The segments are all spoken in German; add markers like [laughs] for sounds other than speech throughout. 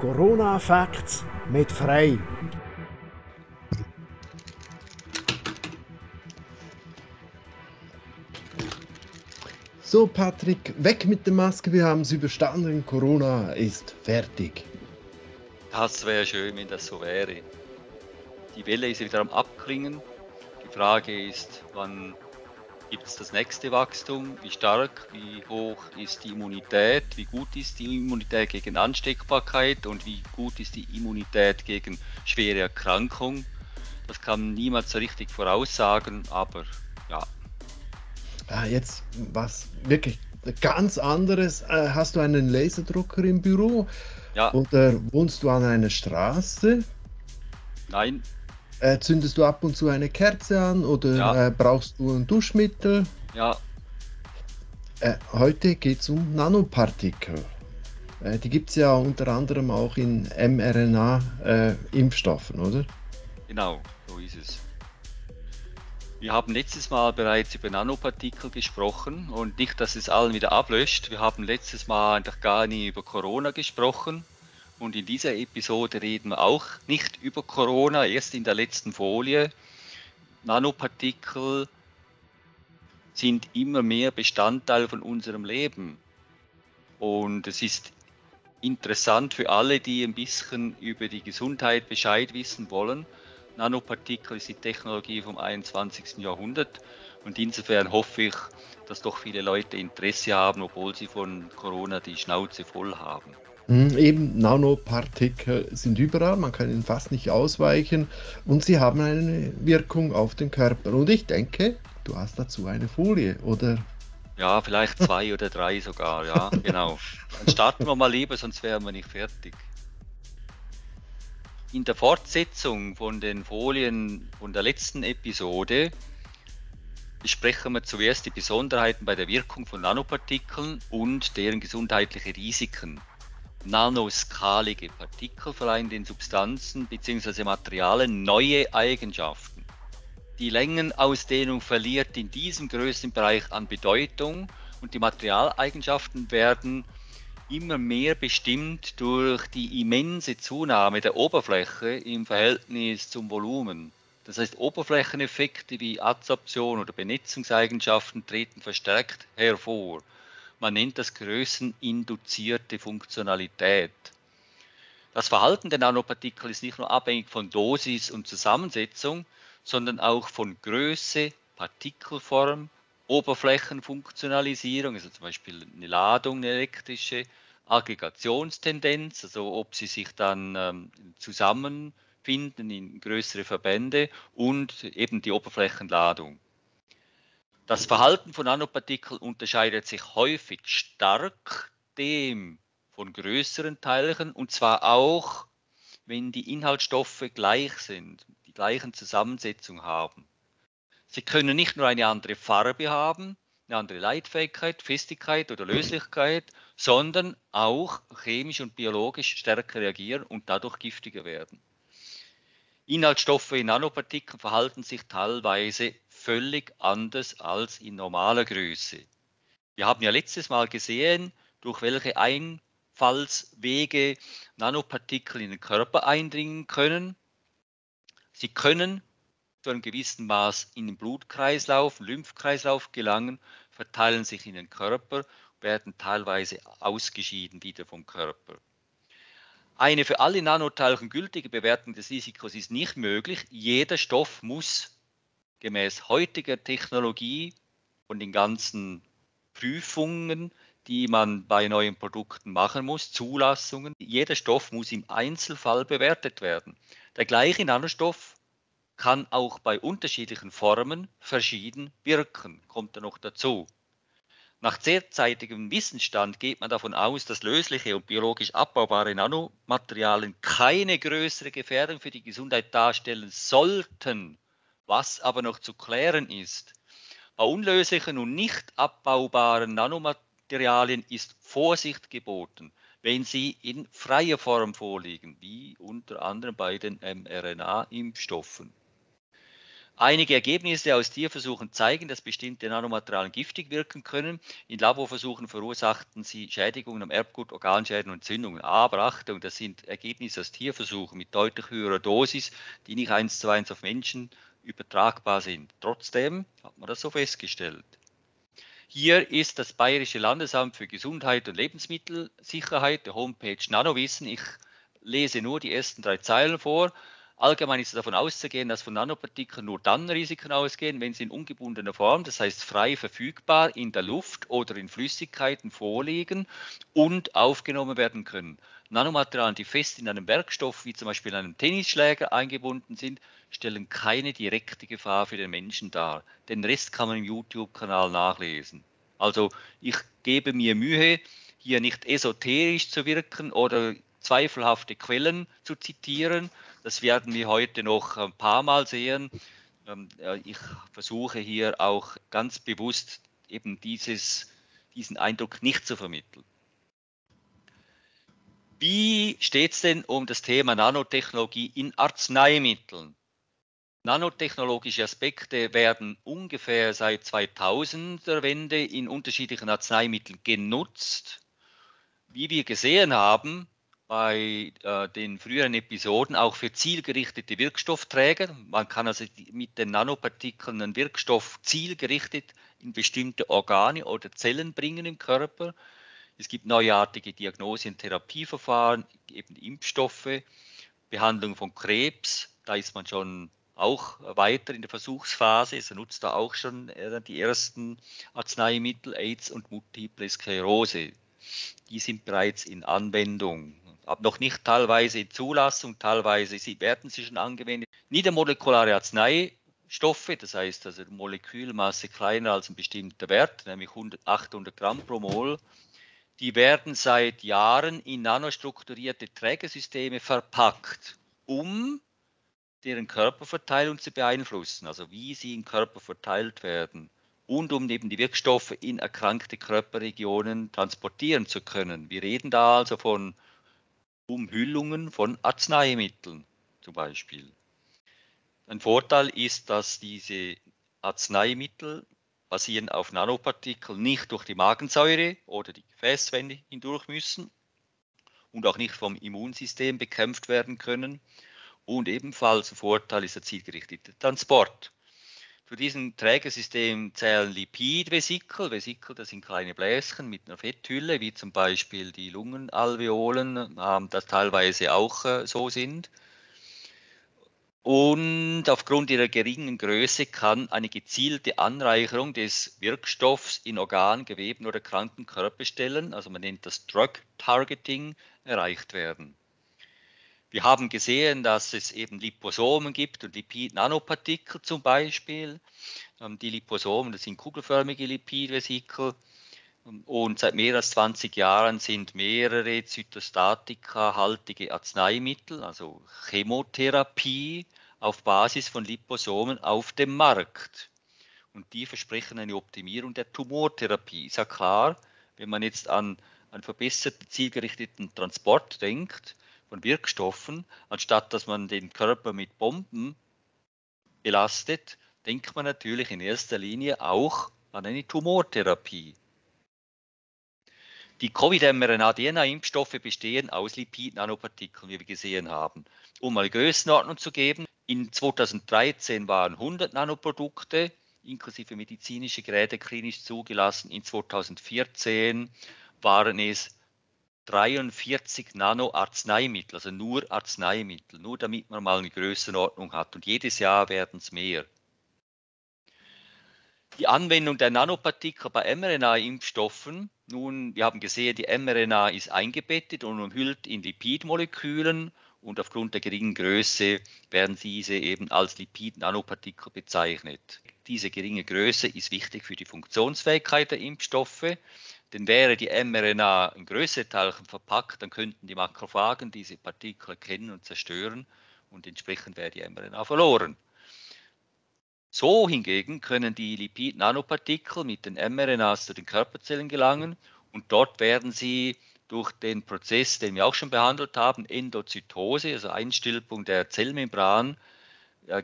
Corona Facts mit Frei. So, Patrick, weg mit der Maske, wir haben es überstanden. Corona ist fertig. Das wäre schön, wenn das so wäre. Die Welle ist wieder am Abklingen. Die Frage ist, wann gibt es das nächste Wachstum? Wie stark, wie hoch ist die Immunität? Wie gut ist die Immunität gegen Ansteckbarkeit und wie gut ist die Immunität gegen schwere Erkrankung? Das kann niemand so richtig voraussagen, aber ja. Ah, jetzt was wirklich ganz anderes. Äh, hast du einen Laserdrucker im Büro? Ja. Oder wohnst du an einer Straße? Nein, Äh, zündest du ab und zu eine Kerze an oder Ja. äh, brauchst du ein Duschmittel? ja, Äh, heute geht es um Nanopartikel. Äh, die gibt es ja unter anderem auch in mRNA-Impfstoffen, oder? Genau, so ist es. Wir haben letztes Mal bereits über Nanopartikel gesprochen und nicht, dass es allen wieder ablöscht. Wir haben letztes Mal einfach gar nie über Corona gesprochen und in dieser Episode reden wir auch nicht über Corona, erst in der letzten Folie. Nanopartikel sind immer mehr Bestandteil von unserem Leben und es ist interessant für alle, die ein bisschen über die Gesundheit Bescheid wissen wollen. Nanopartikel ist die Technologie vom 21. Jahrhundert und insofern hoffe ich, dass doch viele Leute Interesse haben, obwohl sie von Corona die Schnauze voll haben. Mhm, Eben Nanopartikel sind überall, man kann ihnen fast nicht ausweichen und sie haben eine Wirkung auf den Körper. Und ich denke, du hast dazu eine Folie, oder? Ja, vielleicht [laughs] zwei oder drei sogar, ja, genau. Dann starten wir mal lieber, sonst wären wir nicht fertig. In der Fortsetzung von den Folien von der letzten Episode besprechen wir zuerst die Besonderheiten bei der Wirkung von Nanopartikeln und deren gesundheitliche Risiken. Nanoskalige Partikel verleihen den Substanzen bzw. Materialien neue Eigenschaften. Die Längenausdehnung verliert in diesem Größenbereich an Bedeutung und die Materialeigenschaften werden immer mehr bestimmt durch die immense Zunahme der Oberfläche im Verhältnis zum Volumen. Das heißt, Oberflächeneffekte wie Adsorption oder Benetzungseigenschaften treten verstärkt hervor. Man nennt das größeninduzierte Funktionalität. Das Verhalten der Nanopartikel ist nicht nur abhängig von Dosis und Zusammensetzung, sondern auch von Größe, Partikelform, Oberflächenfunktionalisierung, also zum Beispiel eine Ladung, eine elektrische, Aggregationstendenz, also ob sie sich dann ähm, zusammenfinden in größere Verbände und eben die Oberflächenladung. Das Verhalten von Nanopartikeln unterscheidet sich häufig stark dem von größeren Teilchen und zwar auch, wenn die Inhaltsstoffe gleich sind, die gleichen Zusammensetzung haben. Sie können nicht nur eine andere Farbe haben, eine andere Leitfähigkeit, Festigkeit oder Löslichkeit, sondern auch chemisch und biologisch stärker reagieren und dadurch giftiger werden. Inhaltsstoffe in Nanopartikeln verhalten sich teilweise völlig anders als in normaler Größe. Wir haben ja letztes Mal gesehen, durch welche Einfallswege Nanopartikel in den Körper eindringen können. Sie können zu einem gewissen Maß in den Blutkreislauf, Lymphkreislauf gelangen, verteilen sich in den Körper, werden teilweise ausgeschieden wieder vom Körper. Eine für alle Nanoteilchen gültige Bewertung des Risikos ist nicht möglich. Jeder Stoff muss gemäß heutiger Technologie und den ganzen Prüfungen, die man bei neuen Produkten machen muss, Zulassungen, jeder Stoff muss im Einzelfall bewertet werden. Der gleiche Nanostoff kann auch bei unterschiedlichen Formen verschieden wirken, kommt da noch dazu. Nach derzeitigem Wissensstand geht man davon aus, dass lösliche und biologisch abbaubare Nanomaterialien keine größere Gefährdung für die Gesundheit darstellen sollten, was aber noch zu klären ist. Bei unlöslichen und nicht abbaubaren Nanomaterialien ist Vorsicht geboten, wenn sie in freier Form vorliegen, wie unter anderem bei den mRNA-Impfstoffen. Einige Ergebnisse aus Tierversuchen zeigen, dass bestimmte Nanomaterialien giftig wirken können. In Laborversuchen verursachten sie Schädigungen am Erbgut, Organschäden und Entzündungen. Aber Achtung, das sind Ergebnisse aus Tierversuchen mit deutlich höherer Dosis, die nicht eins zu eins auf Menschen übertragbar sind. Trotzdem hat man das so festgestellt. Hier ist das Bayerische Landesamt für Gesundheit und Lebensmittelsicherheit, der Homepage Nanowissen. Ich lese nur die ersten drei Zeilen vor. Allgemein ist davon auszugehen, dass von Nanopartikeln nur dann Risiken ausgehen, wenn sie in ungebundener Form, das heißt frei verfügbar in der Luft oder in Flüssigkeiten vorliegen und aufgenommen werden können. Nanomaterialien, die fest in einem Werkstoff, wie zum Beispiel einem Tennisschläger, eingebunden sind, stellen keine direkte Gefahr für den Menschen dar. Den Rest kann man im YouTube-Kanal nachlesen. Also ich gebe mir Mühe, hier nicht esoterisch zu wirken oder zweifelhafte Quellen zu zitieren. Das werden wir heute noch ein paar Mal sehen. Ähm, ich versuche hier auch ganz bewusst eben dieses, diesen Eindruck nicht zu vermitteln. Wie steht es denn um das Thema Nanotechnologie in Arzneimitteln? Nanotechnologische Aspekte werden ungefähr seit 2000er Wende in unterschiedlichen Arzneimitteln genutzt. Wie wir gesehen haben, bei äh, den früheren Episoden auch für zielgerichtete Wirkstoffträger. Man kann also mit den Nanopartikeln einen Wirkstoff zielgerichtet in bestimmte Organe oder Zellen bringen im Körper. Es gibt neuartige Diagnose- und Therapieverfahren, eben Impfstoffe, Behandlung von Krebs. Da ist man schon auch weiter in der Versuchsphase. Es nutzt da auch schon äh, die ersten Arzneimittel, AIDS und Multiple Sklerose. Die sind bereits in Anwendung noch nicht teilweise Zulassung, teilweise werden sie schon angewendet. Niedermolekulare Arzneistoffe, das heißt also Molekülmasse kleiner als ein bestimmter Wert, nämlich 100, 800 Gramm pro Mol, die werden seit Jahren in nanostrukturierte Trägersysteme verpackt, um deren Körperverteilung zu beeinflussen, also wie sie im Körper verteilt werden und um eben die Wirkstoffe in erkrankte Körperregionen transportieren zu können. Wir reden da also von Umhüllungen von Arzneimitteln zum Beispiel. Ein Vorteil ist, dass diese Arzneimittel basieren auf Nanopartikeln nicht durch die Magensäure oder die Gefäßwände hindurch müssen und auch nicht vom Immunsystem bekämpft werden können. Und ebenfalls ein Vorteil ist der zielgerichtete Transport. Zu diesem Trägersystem zählen Lipidvesikel. Vesikel, das sind kleine Bläschen mit einer Fetthülle, wie zum Beispiel die Lungenalveolen, ähm, das teilweise auch äh, so sind. Und aufgrund ihrer geringen Größe kann eine gezielte Anreicherung des Wirkstoffs in Organ, Geweben oder kranken Körperstellen, also man nennt das Drug Targeting, erreicht werden. Wir haben gesehen, dass es eben Liposomen gibt und Lipid-Nanopartikel zum Beispiel. Ähm, die Liposomen, das sind kugelförmige Lipidvesikel. Und seit mehr als 20 Jahren sind mehrere Zytostatika-haltige Arzneimittel, also Chemotherapie, auf Basis von Liposomen auf dem Markt. Und die versprechen eine Optimierung der Tumortherapie. Ist ja klar, wenn man jetzt an einen verbesserten, zielgerichteten Transport denkt, von Wirkstoffen, anstatt dass man den Körper mit Bomben belastet, denkt man natürlich in erster Linie auch an eine Tumortherapie. Die Covid-mRNA-DNA-Impfstoffe bestehen aus Lipid-Nanopartikeln, wie wir gesehen haben. Um mal Größenordnung zu geben, in 2013 waren 100 Nanoprodukte inklusive medizinische Geräte klinisch zugelassen. In 2014 waren es 43 Nano-Arzneimittel, also nur Arzneimittel, nur damit man mal eine Größenordnung hat. Und jedes Jahr werden es mehr. Die Anwendung der Nanopartikel bei mRNA-Impfstoffen. Nun, wir haben gesehen, die mRNA ist eingebettet und umhüllt in Lipidmolekülen und aufgrund der geringen Größe werden diese eben als Lipid-Nanopartikel bezeichnet. Diese geringe Größe ist wichtig für die Funktionsfähigkeit der Impfstoffe. Denn wäre die mRNA in größere Teilchen verpackt, dann könnten die Makrophagen diese Partikel erkennen und zerstören und entsprechend wäre die mRNA verloren. So hingegen können die Lipid-Nanopartikel mit den mRNAs zu den Körperzellen gelangen und dort werden sie durch den Prozess, den wir auch schon behandelt haben, Endozytose, also Einstülpung der Zellmembran,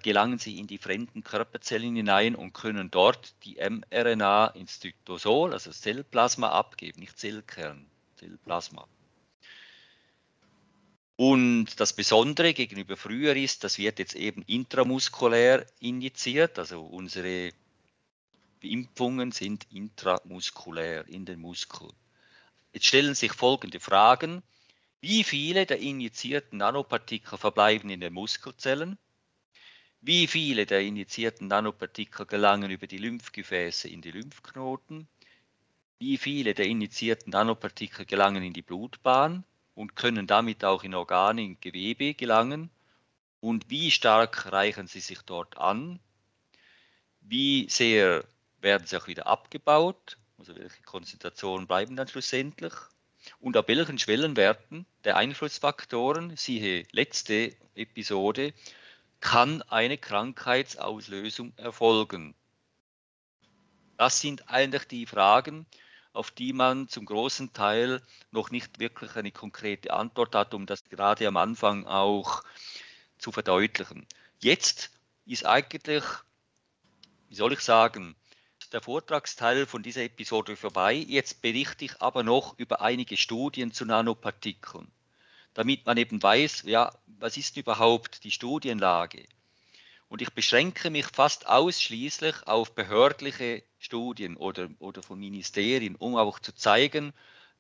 gelangen sie in die fremden Körperzellen hinein und können dort die mRNA ins Zytosol, also Zellplasma, abgeben, nicht Zellkern, Zellplasma. Und das Besondere gegenüber früher ist, das wird jetzt eben intramuskulär injiziert, also unsere Impfungen sind intramuskulär in den Muskel. Jetzt stellen sich folgende Fragen. Wie viele der injizierten Nanopartikel verbleiben in den Muskelzellen? Wie viele der injizierten Nanopartikel gelangen über die Lymphgefäße in die Lymphknoten? Wie viele der injizierten Nanopartikel gelangen in die Blutbahn und können damit auch in Organe, in Gewebe gelangen? Und wie stark reichen sie sich dort an? Wie sehr werden sie auch wieder abgebaut? Also welche Konzentrationen bleiben dann schlussendlich? Und ab welchen Schwellenwerten der Einflussfaktoren, siehe letzte Episode, kann eine Krankheitsauslösung erfolgen? Das sind eigentlich die Fragen, auf die man zum großen Teil noch nicht wirklich eine konkrete Antwort hat, um das gerade am Anfang auch zu verdeutlichen. Jetzt ist eigentlich, wie soll ich sagen, der Vortragsteil von dieser Episode vorbei. Jetzt berichte ich aber noch über einige Studien zu Nanopartikeln, damit man eben weiß, ja, was ist überhaupt die Studienlage. Und ich beschränke mich fast ausschließlich auf behördliche Studien oder, oder von Ministerien, um auch zu zeigen,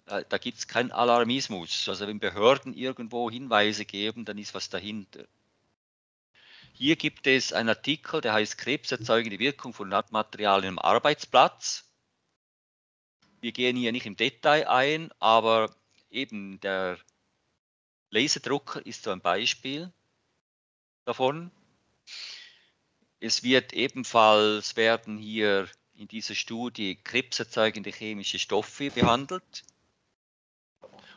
äh, da gibt es keinen Alarmismus. Also wenn Behörden irgendwo Hinweise geben, dann ist was dahinter. Hier gibt es einen Artikel, der heißt Krebserzeugende Wirkung von Nanomaterialien im Arbeitsplatz. Wir gehen hier nicht im Detail ein, aber eben der Laserdrucker ist so ein Beispiel davon. Es wird ebenfalls werden hier in dieser Studie krebserzeugende chemische Stoffe behandelt.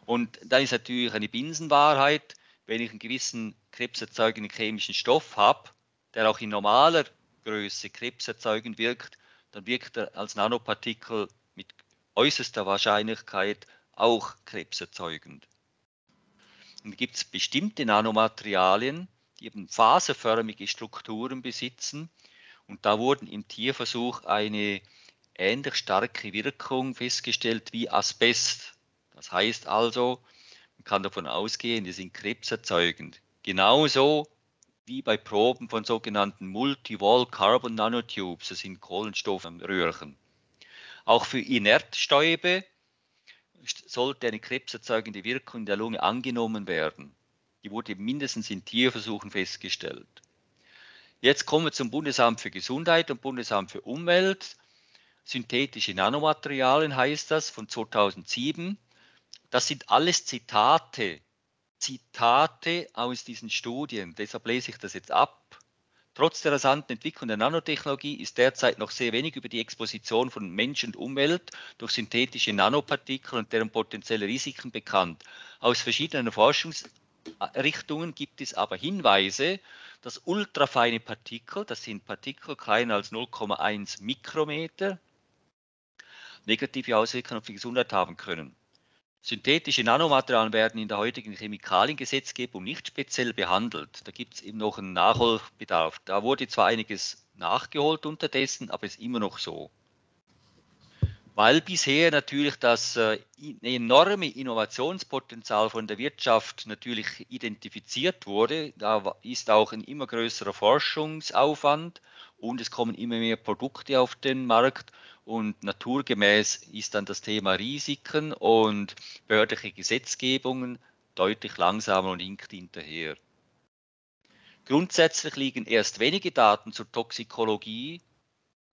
Und dann ist natürlich eine Binsenwahrheit, wenn ich einen gewissen krebserzeugenden chemischen Stoff habe, der auch in normaler Größe krebserzeugend wirkt, dann wirkt er als Nanopartikel mit äußerster Wahrscheinlichkeit auch krebserzeugend. Und gibt es bestimmte Nanomaterialien, die eben faserförmige Strukturen besitzen. Und da wurden im Tierversuch eine ähnlich starke Wirkung festgestellt wie Asbest. Das heißt also, man kann davon ausgehen, die sind krebserzeugend. Genauso wie bei Proben von sogenannten Multi-Wall Carbon Nanotubes, das sind Kohlenstoffröhrchen. Auch für Inertstäube sollte eine krebserzeugende Wirkung in der Lunge angenommen werden. Die wurde mindestens in Tierversuchen festgestellt. Jetzt kommen wir zum Bundesamt für Gesundheit und Bundesamt für Umwelt. Synthetische Nanomaterialien heißt das von 2007. Das sind alles Zitate, Zitate aus diesen Studien. Deshalb lese ich das jetzt ab. Trotz der rasanten Entwicklung der Nanotechnologie ist derzeit noch sehr wenig über die Exposition von Mensch und Umwelt durch synthetische Nanopartikel und deren potenzielle Risiken bekannt. Aus verschiedenen Forschungsrichtungen gibt es aber Hinweise, dass ultrafeine Partikel, das sind Partikel kleiner als 0,1 Mikrometer, negative Auswirkungen auf die Gesundheit haben können. Synthetische Nanomaterialien werden in der heutigen Chemikaliengesetzgebung nicht speziell behandelt. Da gibt es eben noch einen Nachholbedarf. Da wurde zwar einiges nachgeholt unterdessen, aber es ist immer noch so. Weil bisher natürlich das äh, enorme Innovationspotenzial von der Wirtschaft natürlich identifiziert wurde, da ist auch ein immer größerer Forschungsaufwand und es kommen immer mehr Produkte auf den Markt und naturgemäß ist dann das Thema Risiken und behördliche Gesetzgebungen deutlich langsamer und hinkt hinterher. Grundsätzlich liegen erst wenige Daten zur Toxikologie,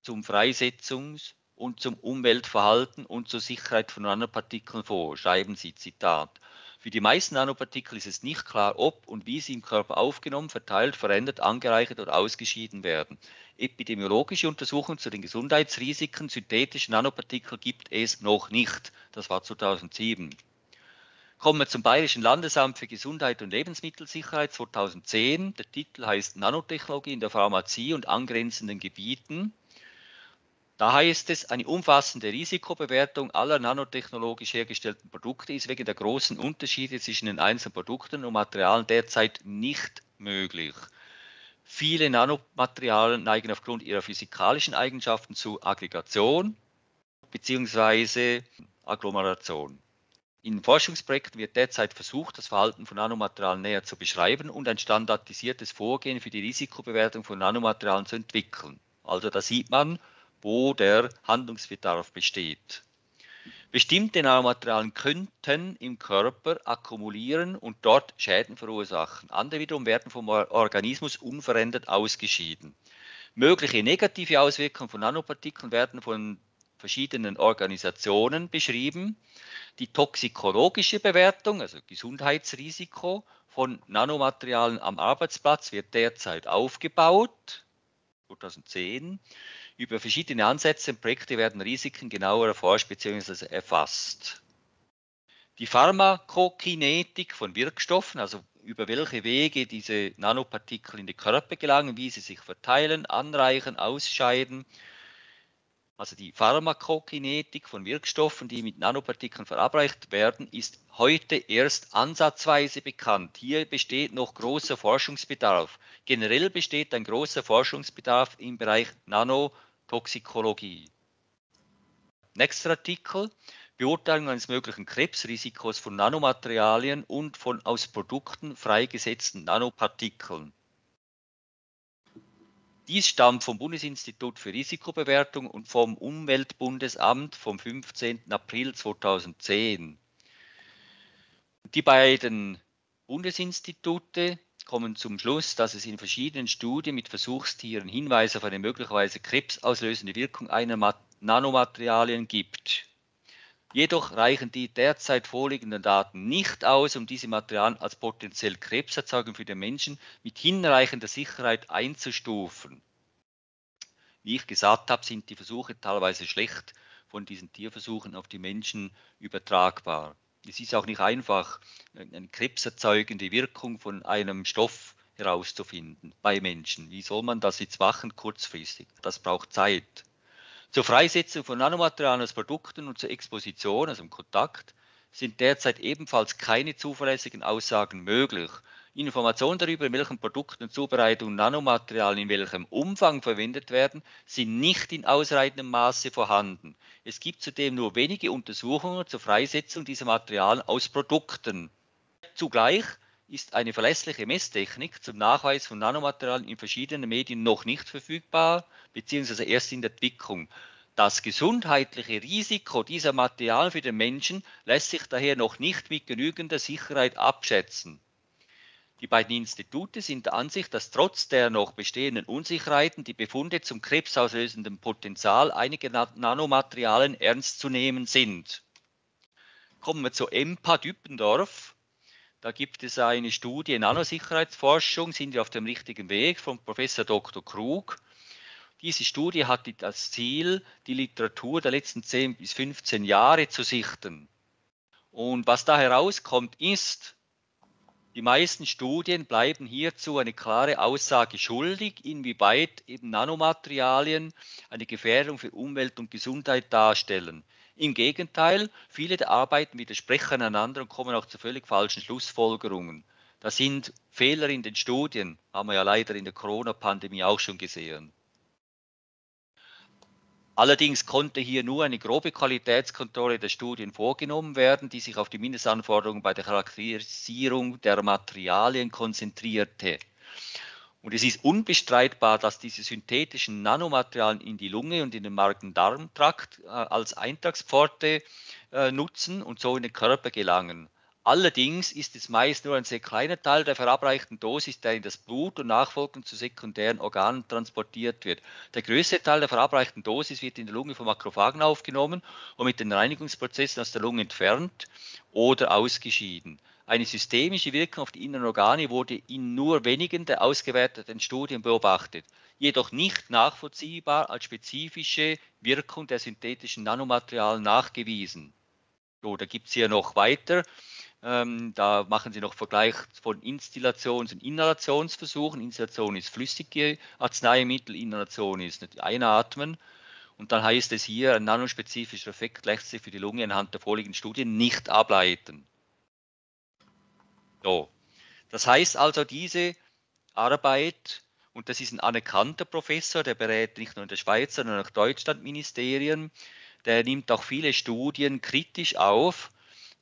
zum Freisetzungs- und zum Umweltverhalten und zur Sicherheit von Nanopartikeln vor, schreiben Sie Zitat. Für die meisten Nanopartikel ist es nicht klar, ob und wie sie im Körper aufgenommen, verteilt, verändert, angereichert oder ausgeschieden werden. Epidemiologische Untersuchungen zu den Gesundheitsrisiken synthethischer Nanopartikel gibt es noch nicht. Das war 2007. Kommen wir zum Bayerischen Landesamt für Gesundheit und Lebensmittelsicherheit 2010. Der Titel heißt Nanotechnologie in der Pharmazie und angrenzenden Gebieten. Da heißt es, eine umfassende Risikobewertung aller nanotechnologisch hergestellten Produkte ist wegen der großen Unterschiede zwischen den einzelnen Produkten und Materialien derzeit nicht möglich. Viele Nanomaterialien neigen aufgrund ihrer physikalischen Eigenschaften zu Aggregation bzw. Agglomeration. In Forschungsprojekten wird derzeit versucht, das Verhalten von Nanomaterialien näher zu beschreiben und ein standardisiertes Vorgehen für die Risikobewertung von Nanomaterialien zu entwickeln. Also da sieht man, wo der Handlungsbedarf besteht. Bestimmte Nanomaterialien könnten im Körper akkumulieren und dort Schäden verursachen. Andere wiederum werden vom Organismus unverändert ausgeschieden. Mögliche negative Auswirkungen von Nanopartikeln werden von verschiedenen Organisationen beschrieben. Die toxikologische Bewertung, also Gesundheitsrisiko von Nanomaterialien am Arbeitsplatz, wird derzeit aufgebaut, 2010. Über verschiedene Ansätze und Projekte werden Risiken genauer erforscht bzw. erfasst. Die Pharmakokinetik von Wirkstoffen, also über welche Wege diese Nanopartikel in die Körper gelangen, wie sie sich verteilen, anreichen, ausscheiden, also die Pharmakokinetik von Wirkstoffen, die mit Nanopartikeln verabreicht werden, ist heute erst ansatzweise bekannt. Hier besteht noch großer Forschungsbedarf. Generell besteht ein großer Forschungsbedarf im Bereich Nanotoxikologie. Nächster Artikel. Beurteilung eines möglichen Krebsrisikos von Nanomaterialien und von aus Produkten freigesetzten Nanopartikeln. Dies stammt vom Bundesinstitut für Risikobewertung und vom Umweltbundesamt vom 15. April 2010. Die beiden Bundesinstitute kommen zum Schluss, dass es in verschiedenen Studien mit Versuchstieren Hinweise auf eine möglicherweise krebsauslösende Wirkung einer Nanomaterialien gibt. Jedoch reichen die derzeit vorliegenden Daten nicht aus, um diese Materialien als potenziell Krebserzeugung für den Menschen mit hinreichender Sicherheit einzustufen. Wie ich gesagt habe, sind die Versuche teilweise schlecht von diesen Tierversuchen auf die Menschen übertragbar. Es ist auch nicht einfach, eine krebserzeugende Wirkung von einem Stoff herauszufinden bei Menschen. Wie soll man das jetzt machen kurzfristig? Das braucht Zeit. Zur Freisetzung von Nanomaterialien als Produkten und zur Exposition, also im Kontakt, sind derzeit ebenfalls keine zuverlässigen Aussagen möglich. Informationen darüber, in welchen Produkten und Zubereitungen Nanomaterialien in welchem Umfang verwendet werden, sind nicht in ausreichendem Maße vorhanden. Es gibt zudem nur wenige Untersuchungen zur Freisetzung dieser Materialien aus Produkten. Zugleich ist eine verlässliche Messtechnik zum Nachweis von Nanomaterialien in verschiedenen Medien noch nicht verfügbar bzw. erst in der Entwicklung. Das gesundheitliche Risiko dieser Materialien für den Menschen lässt sich daher noch nicht mit genügender Sicherheit abschätzen. Die beiden Institute sind der Ansicht, dass trotz der noch bestehenden Unsicherheiten die Befunde zum krebsauslösenden Potenzial einiger Nanomaterialien ernst zu nehmen sind. Kommen wir zu EMPA Düppendorf. Da gibt es eine Studie Nanosicherheitsforschung, sind wir auf dem richtigen Weg von Professor Dr. Krug. Diese Studie hat das Ziel, die Literatur der letzten 10 bis 15 Jahre zu sichten. Und was da herauskommt, ist, die meisten Studien bleiben hierzu eine klare Aussage schuldig, inwieweit eben Nanomaterialien eine Gefährdung für Umwelt und Gesundheit darstellen. Im Gegenteil, viele der Arbeiten widersprechen einander und kommen auch zu völlig falschen Schlussfolgerungen. Das sind Fehler in den Studien, haben wir ja leider in der Corona-Pandemie auch schon gesehen. Allerdings konnte hier nur eine grobe Qualitätskontrolle der Studien vorgenommen werden, die sich auf die Mindestanforderungen bei der Charakterisierung der Materialien konzentrierte. Und es ist unbestreitbar, dass diese synthetischen Nanomaterialien in die Lunge und in den Magen-Darm-Trakt äh, als Eintagspforte äh, nutzen und so in den Körper gelangen. Allerdings ist es meist nur ein sehr kleiner Teil der verabreichten Dosis, der in das Blut und nachfolgend zu sekundären Organen transportiert wird. Der größte Teil der verabreichten Dosis wird in der Lunge von Makrophagen aufgenommen und mit den Reinigungsprozessen aus der Lunge entfernt oder ausgeschieden. Eine systemische Wirkung auf die inneren Organe wurde in nur wenigen der ausgewerteten Studien beobachtet, jedoch nicht nachvollziehbar als spezifische Wirkung der synthetischen Nanomaterialien nachgewiesen. So, da gibt es hier noch weiter ähm, da machen sie noch Vergleich von Installations- und Inhalationsversuchen. Installation ist flüssige Arzneimittel, Inhalation ist Einatmen. Und dann heißt es hier, ein nanospezifischer Effekt lässt sich für die Lunge anhand der vorliegenden Studien nicht ableiten. So. Das heißt also, diese Arbeit und das ist ein anerkannter Professor, der berät nicht nur in der Schweiz, sondern auch Deutschlandministerien. Der nimmt auch viele Studien kritisch auf.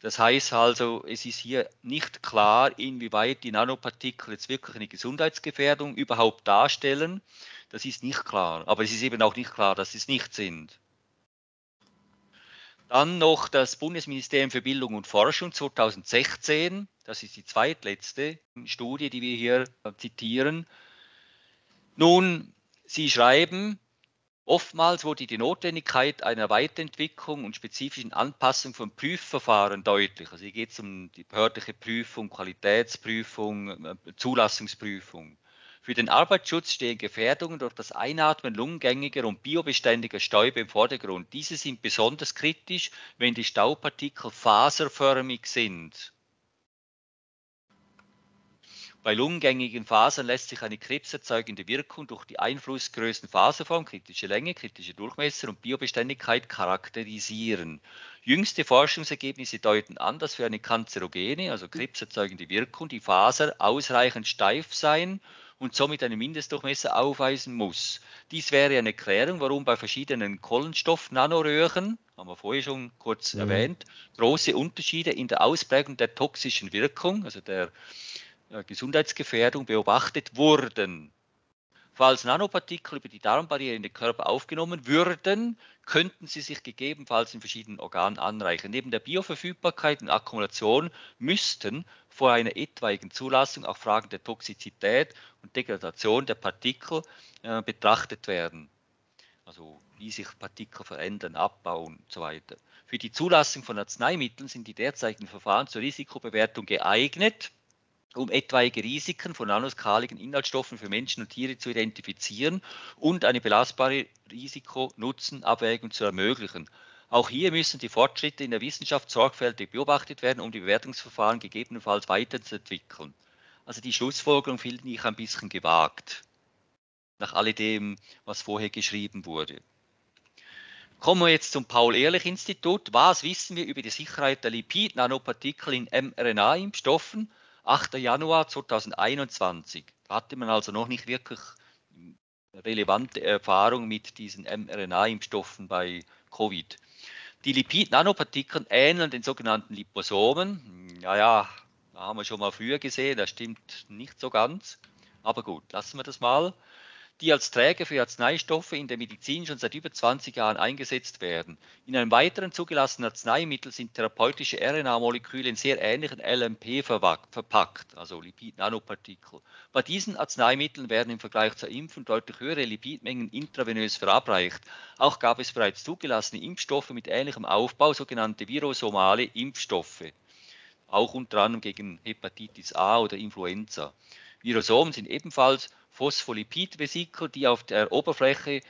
Das heißt also, es ist hier nicht klar, inwieweit die Nanopartikel jetzt wirklich eine Gesundheitsgefährdung überhaupt darstellen. Das ist nicht klar. Aber es ist eben auch nicht klar, dass sie es nicht sind. Dann noch das Bundesministerium für Bildung und Forschung 2016. Das ist die zweitletzte Studie, die wir hier zitieren. Nun, Sie schreiben, oftmals wurde die Notwendigkeit einer Weiterentwicklung und spezifischen Anpassung von Prüfverfahren deutlich. Also hier geht es um die behördliche Prüfung, Qualitätsprüfung, äh, Zulassungsprüfung. Für den Arbeitsschutz stehen Gefährdungen durch das Einatmen lungengängiger und biobeständiger Stäube im Vordergrund. Diese sind besonders kritisch, wenn die Staubpartikel faserförmig sind. Bei lungengängigen Fasern lässt sich eine krebserzeugende Wirkung durch die Einflussgrößen Faserform, kritische Länge, kritische Durchmesser und Biobeständigkeit charakterisieren. Jüngste Forschungsergebnisse deuten an, dass für eine kanzerogene, also krebserzeugende Wirkung die Faser ausreichend steif sein und somit einen Mindestdurchmesser aufweisen muss. Dies wäre eine Erklärung, warum bei verschiedenen Kohlenstoff-Nanoröhren, haben wir vorher schon kurz mhm. erwähnt, große Unterschiede in der Ausprägung der toxischen Wirkung, also der Gesundheitsgefährdung beobachtet wurden. Falls Nanopartikel über die Darmbarriere in den Körper aufgenommen würden, könnten sie sich gegebenenfalls in verschiedenen Organen anreichern. Neben der Bioverfügbarkeit und Akkumulation müssten vor einer etwaigen Zulassung auch Fragen der Toxizität und Degradation der Partikel äh, betrachtet werden. Also wie sich Partikel verändern, abbauen und so weiter. Für die Zulassung von Arzneimitteln sind die derzeitigen Verfahren zur Risikobewertung geeignet um etwaige Risiken von nanoskaligen Inhaltsstoffen für Menschen und Tiere zu identifizieren und eine belastbare Risiko-Nutzen-Abwägung zu ermöglichen. Auch hier müssen die Fortschritte in der Wissenschaft sorgfältig beobachtet werden, um die Bewertungsverfahren gegebenenfalls weiterzuentwickeln. Also die Schlussfolgerung finde ich ein bisschen gewagt, nach alledem, was vorher geschrieben wurde. Kommen wir jetzt zum Paul-Ehrlich-Institut. Was wissen wir über die Sicherheit der Lipid-Nanopartikel in mRNA-Impfstoffen? 8. Januar 2021. Da hatte man also noch nicht wirklich relevante Erfahrung mit diesen mRNA-Impfstoffen bei Covid. Die Lipid-Nanopartikel ähneln den sogenannten Liposomen. Naja, da haben wir schon mal früher gesehen, das stimmt nicht so ganz. Aber gut, lassen wir das mal die als Träger für Arzneistoffe in der Medizin schon seit über 20 Jahren eingesetzt werden. In einem weiteren zugelassenen Arzneimittel sind therapeutische RNA-Moleküle in sehr ähnlichen LMP verpackt, also Lipid-Nanopartikel. Bei diesen Arzneimitteln werden im Vergleich zur Impfung deutlich höhere Lipidmengen intravenös verabreicht. Auch gab es bereits zugelassene Impfstoffe mit ähnlichem Aufbau, sogenannte virosomale Impfstoffe, auch unter anderem gegen Hepatitis A oder Influenza. Virosomen sind ebenfalls Phospholipidvesikel, die auf der Oberfläche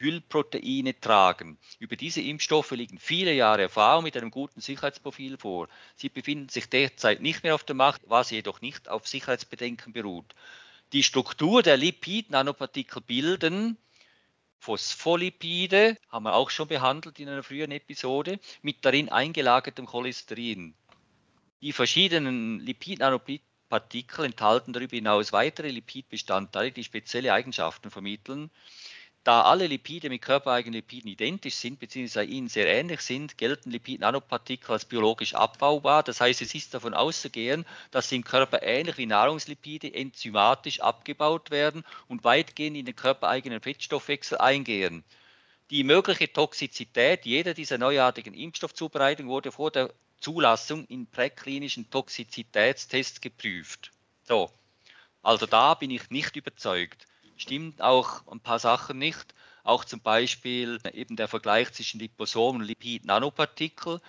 Hüllproteine tragen. Über diese Impfstoffe liegen viele Jahre Erfahrung mit einem guten Sicherheitsprofil vor. Sie befinden sich derzeit nicht mehr auf der Macht, was jedoch nicht auf Sicherheitsbedenken beruht. Die Struktur der Lipid-Nanopartikel bilden Phospholipide, haben wir auch schon behandelt in einer früheren Episode, mit darin eingelagertem Cholesterin. Die verschiedenen Lipid-Nanopartikel Partikel enthalten darüber hinaus weitere Lipidbestandteile, die spezielle Eigenschaften vermitteln. Da alle Lipide mit körpereigenen Lipiden identisch sind bzw. ihnen sehr ähnlich sind, gelten Lipid-Nanopartikel als biologisch abbaubar. Das heißt, es ist davon auszugehen, dass sie im Körper ähnlich wie Nahrungslipide enzymatisch abgebaut werden und weitgehend in den körpereigenen Fettstoffwechsel eingehen. Die mögliche Toxizität jeder dieser neuartigen Impfstoffzubereitung wurde vor der Zulassung in präklinischen Toxizitätstests geprüft. So, also da bin ich nicht überzeugt. Stimmt auch ein paar Sachen nicht. Auch zum Beispiel eben der Vergleich zwischen Liposomen und Lipid-Nanopartikel.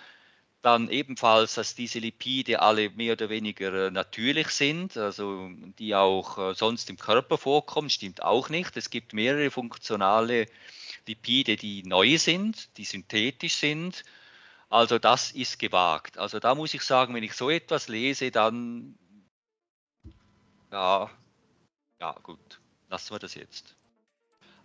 Dann ebenfalls, dass diese Lipide alle mehr oder weniger äh, natürlich sind, also die auch äh, sonst im Körper vorkommen, stimmt auch nicht. Es gibt mehrere funktionale Lipide, die neu sind, die synthetisch sind also das ist gewagt. Also da muss ich sagen, wenn ich so etwas lese, dann ja, ja gut, lassen wir das jetzt.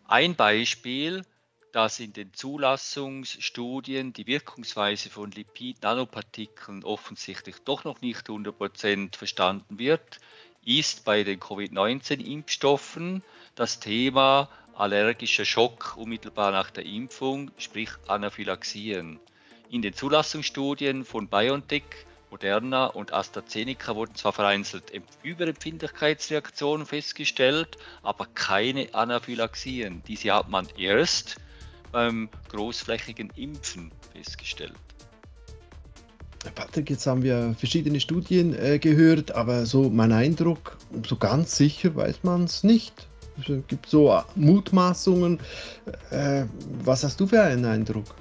Ein Beispiel, dass in den Zulassungsstudien die Wirkungsweise von Lipid-Nanopartikeln offensichtlich doch noch nicht 100% verstanden wird, ist bei den Covid-19-Impfstoffen das Thema allergischer Schock unmittelbar nach der Impfung, sprich Anaphylaxien. In den Zulassungsstudien von BioNTech, Moderna und AstraZeneca wurden zwar vereinzelt Überempfindlichkeitsreaktionen festgestellt, aber keine Anaphylaxien. Diese hat man erst beim großflächigen Impfen festgestellt. Patrick, jetzt haben wir verschiedene Studien äh, gehört, aber so mein Eindruck, so ganz sicher weiß man es nicht. Es gibt so Mutmaßungen. Äh, was hast du für einen Eindruck?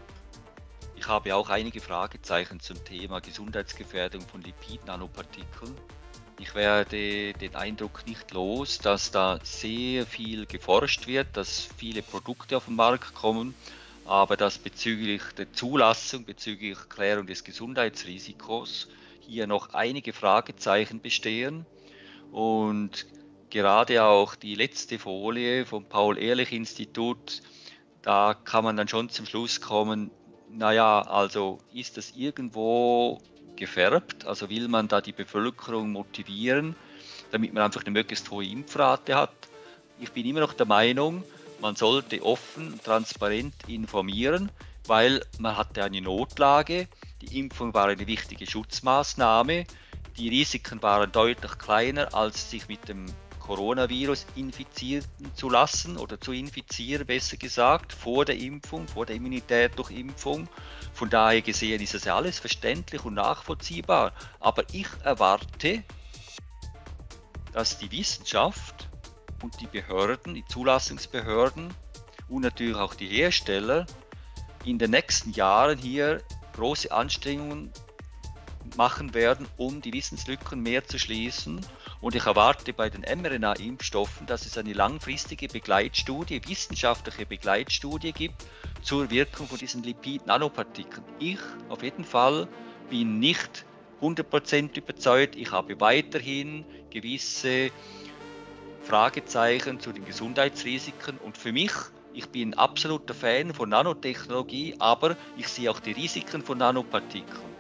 Ich habe auch einige Fragezeichen zum Thema Gesundheitsgefährdung von Lipid-Nanopartikeln. Ich werde den Eindruck nicht los, dass da sehr viel geforscht wird, dass viele Produkte auf den Markt kommen, aber dass bezüglich der Zulassung, bezüglich Klärung des Gesundheitsrisikos hier noch einige Fragezeichen bestehen. Und gerade auch die letzte Folie vom Paul-Ehrlich-Institut, da kann man dann schon zum Schluss kommen, naja, also ist das irgendwo gefärbt, also will man da die Bevölkerung motivieren, damit man einfach eine möglichst hohe Impfrate hat. Ich bin immer noch der Meinung, man sollte offen transparent informieren, weil man hatte eine Notlage, die Impfung war eine wichtige Schutzmaßnahme, die Risiken waren deutlich kleiner, als sich mit dem Coronavirus infizieren zu lassen oder zu infizieren, besser gesagt, vor der Impfung, vor der Immunität durch Impfung. Von daher gesehen ist das ja alles verständlich und nachvollziehbar. Aber ich erwarte, dass die Wissenschaft und die Behörden, die Zulassungsbehörden und natürlich auch die Hersteller in den nächsten Jahren hier große Anstrengungen machen werden, um die Wissenslücken mehr zu schließen und ich erwarte bei den mRNA-Impfstoffen, dass es eine langfristige Begleitstudie, wissenschaftliche Begleitstudie gibt zur Wirkung von diesen Lipid-Nanopartikeln. Ich auf jeden Fall bin nicht 100% überzeugt. Ich habe weiterhin gewisse Fragezeichen zu den Gesundheitsrisiken und für mich ich bin absoluter Fan von Nanotechnologie, aber ich sehe auch die Risiken von Nanopartikeln.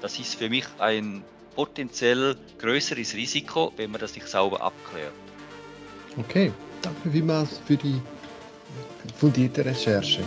Das ist für mich ein potenziell größeres Risiko, wenn man das nicht sauber abklärt. Okay, danke vielmals für die fundierte Recherche.